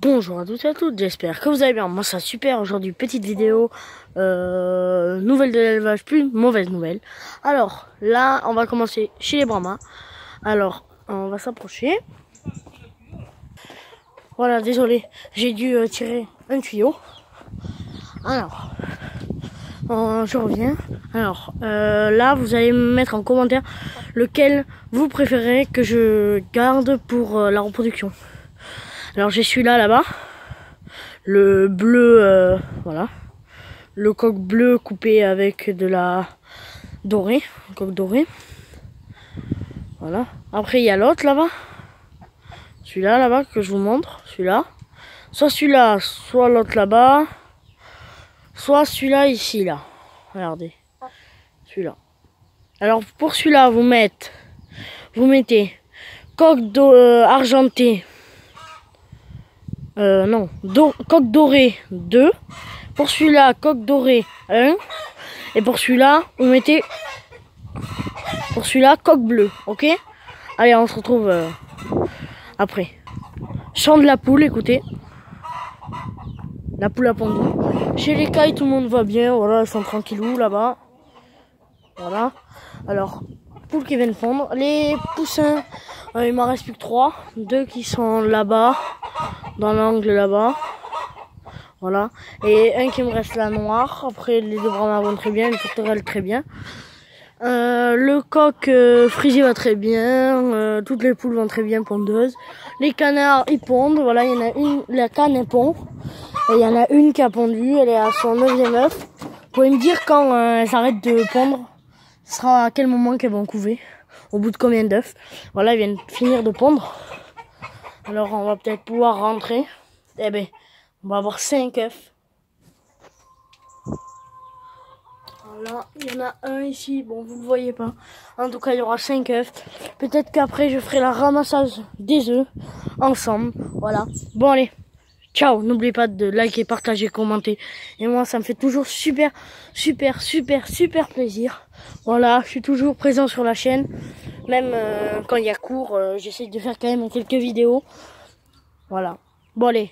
Bonjour à tous et à toutes, j'espère que vous allez bien. Moi ça super aujourd'hui, petite vidéo, euh, nouvelle de l'élevage, plus mauvaise nouvelle. Alors là, on va commencer chez les Brahmas. Alors, on va s'approcher. Voilà, désolé, j'ai dû euh, tirer un tuyau. Alors, euh, je reviens. Alors, euh, là, vous allez me mettre en commentaire lequel vous préférez que je garde pour la reproduction. Alors j'ai celui-là là-bas. Le bleu, euh, voilà. Le coq bleu coupé avec de la dorée. Coq doré. Voilà. Après il y a l'autre là-bas. Celui-là là-bas que je vous montre. Celui-là. Soit celui-là, soit l'autre là-bas. Soit celui-là ici là. Regardez. Celui-là. Alors pour celui-là, vous mettez, vous mettez coq euh, argenté euh, non, do- coq doré 2. Pour celui-là, coq doré 1. Et pour celui-là, vous mettez. Pour celui-là, coq bleu. Ok? Allez, on se retrouve euh, après. Chant de la poule, écoutez. La poule a pondu. Chez les cailles, tout le monde va bien. Voilà, ils sont tranquillous là-bas. Voilà. Alors, poule qui viennent pondre. Les poussins, euh, il m'en reste plus que 3. Deux qui sont là-bas dans l'angle là-bas. Voilà. Et un qui me reste là noir. Après, les deux bras vont très bien, les tourterelles très bien. Euh, le coq euh, frisé va très bien. euh, toutes les poules vont très bien pondeuses. Les canards, ils pondent. Voilà, il y en a une, la canne elle pond. Et il y en a une qui a pondu. Elle est à son neuvième œuf. Vous pouvez me dire quand euh, elles arrêtent de pondre Ce sera à quel moment qu'elles vont couver Au bout de combien d'œufs Voilà, elles viennent finir de pondre. Alors on va peut-être pouvoir rentrer. Eh ben, on va avoir 5 œufs. Voilà, il y en a un ici, bon vous ne voyez pas. En tout cas, il y aura 5 œufs. Peut-être qu'après je ferai la ramassage des œufs ensemble. Voilà. Bon allez. Ciao, n'oubliez pas de liker, partager, commenter. Et moi, ça me fait toujours super, super, super, super plaisir. Voilà, je suis toujours présent sur la chaîne. Même euh, quand il y a cours, euh, j'essaie de faire quand même quelques vidéos. Voilà. Bon allez,